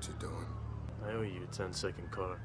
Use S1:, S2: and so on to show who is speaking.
S1: what you're doing. I owe you a 10 second car.